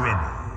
Bremer.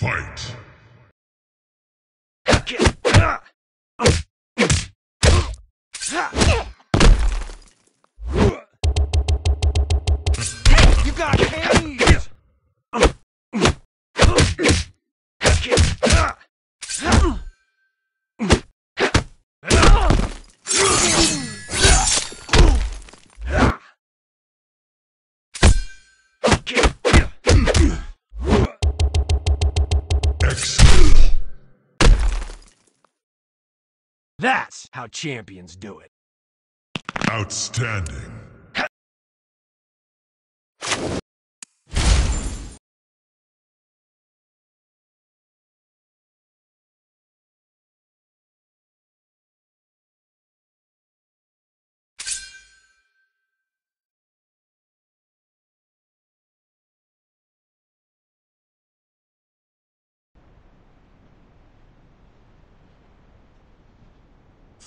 Fight! You got caged! That's how champions do it. Outstanding!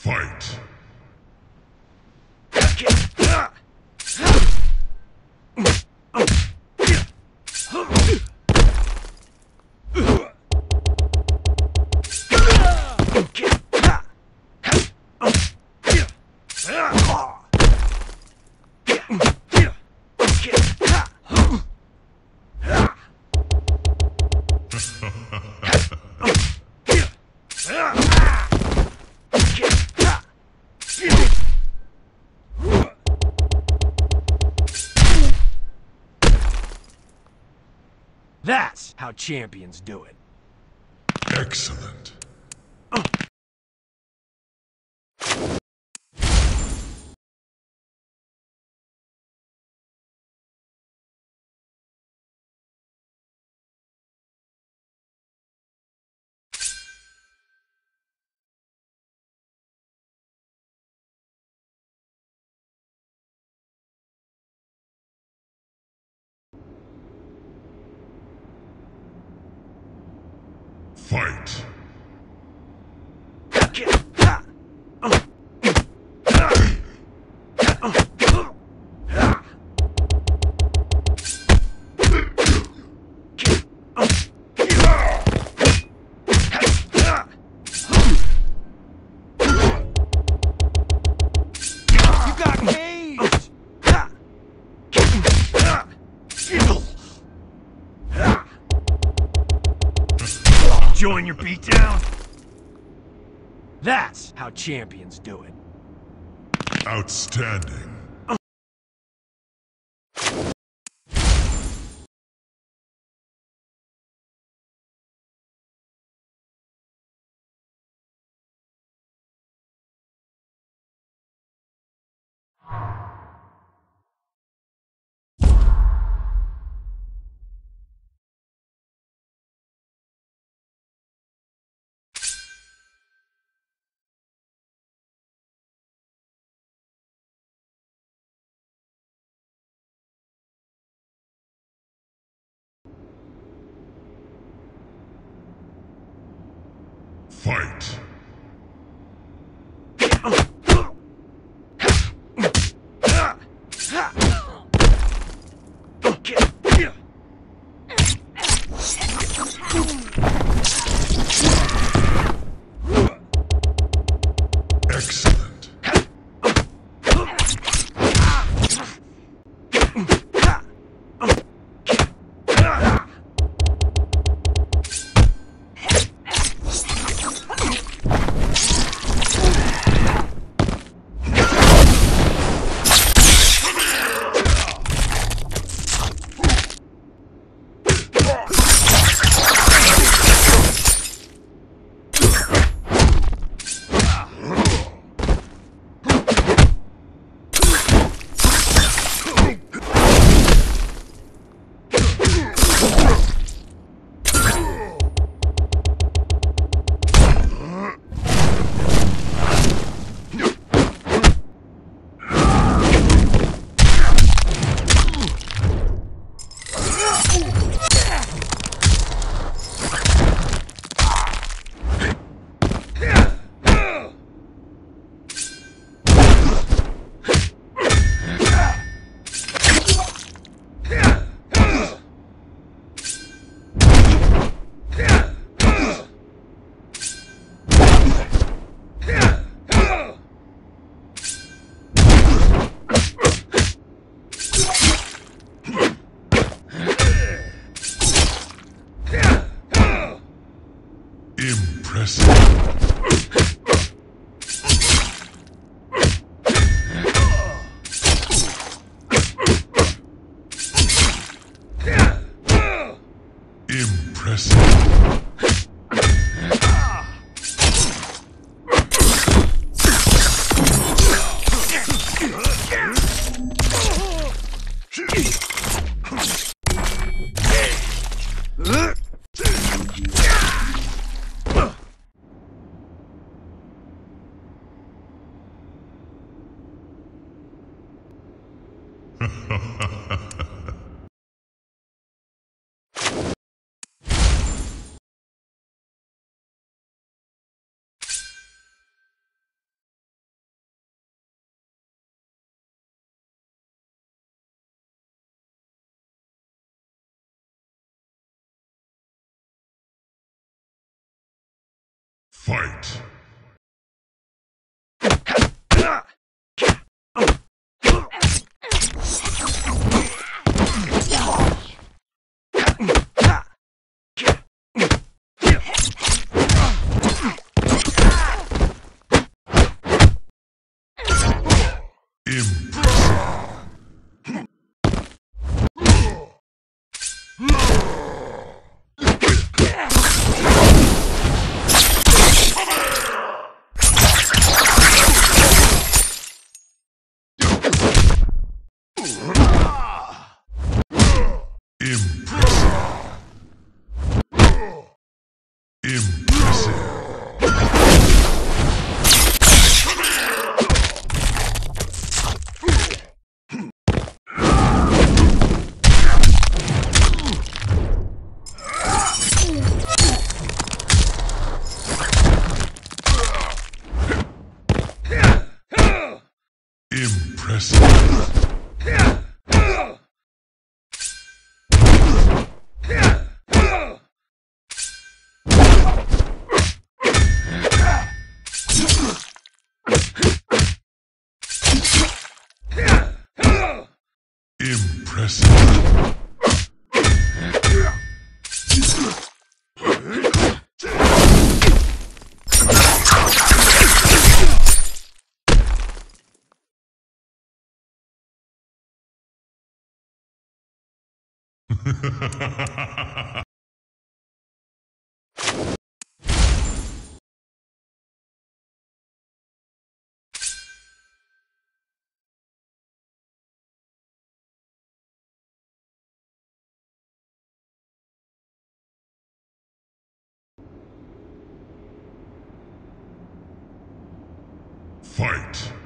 Fight! How champions do it. Excellent! Fight! Beatdown? That's how champions do it. Outstanding! Fight! Fight. Impressive. Fight.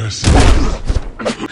Impressive.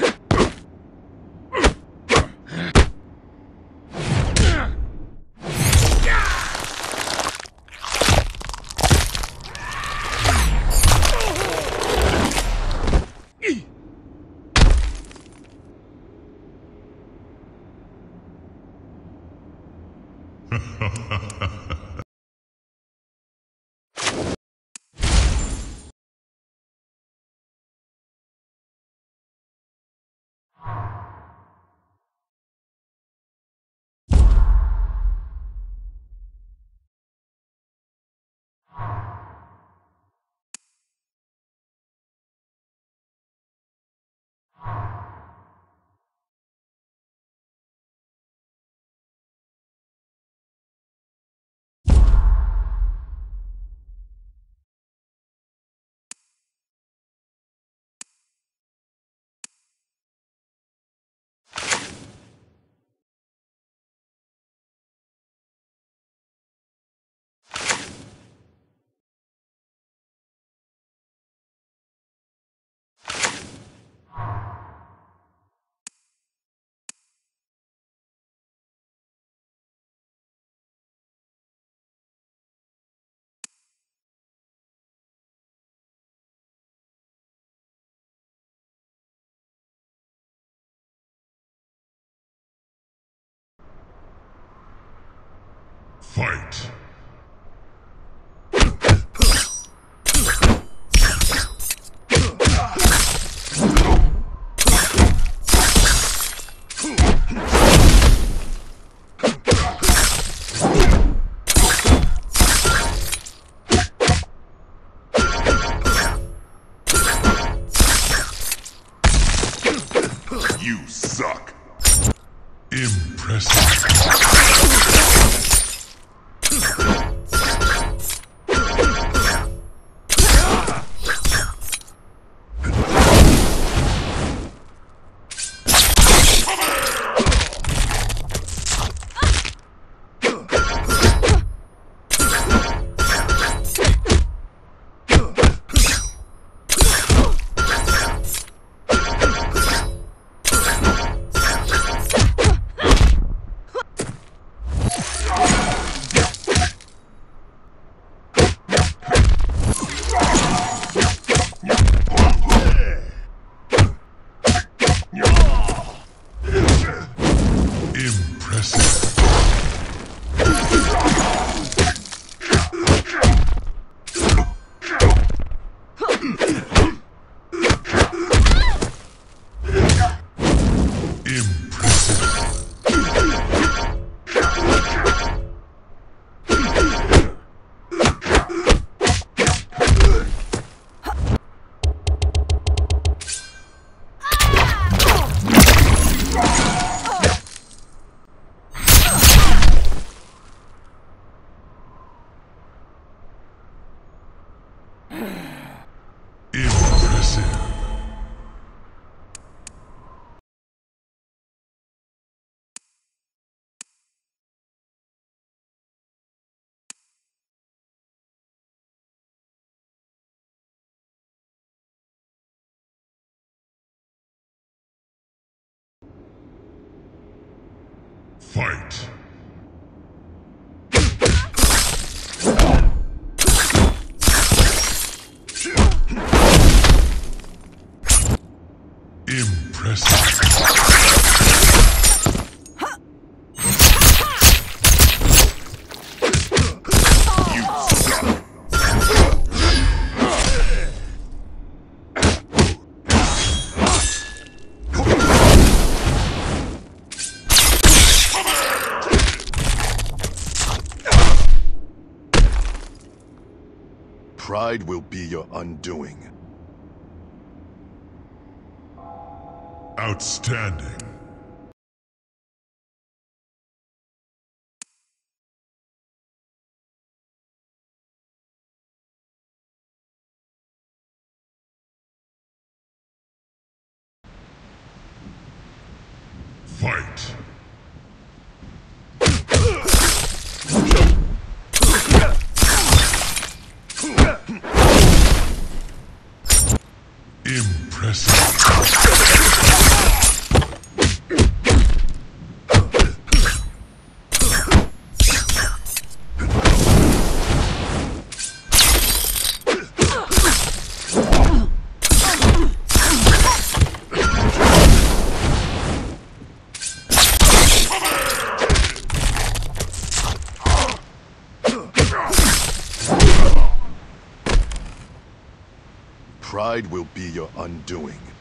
Fight. Fight. Impressive. Pride will be your undoing. Outstanding. Fight. Impressive. Pride will be your undoing.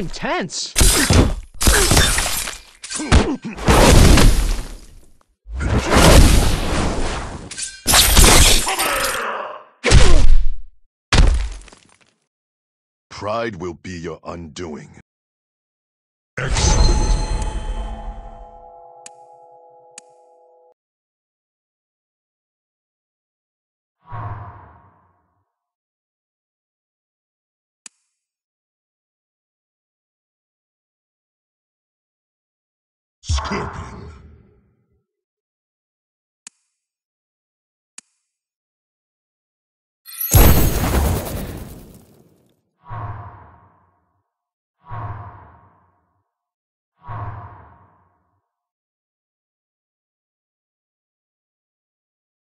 You seem tense. Pride will be your undoing. Excellent. Scorpion.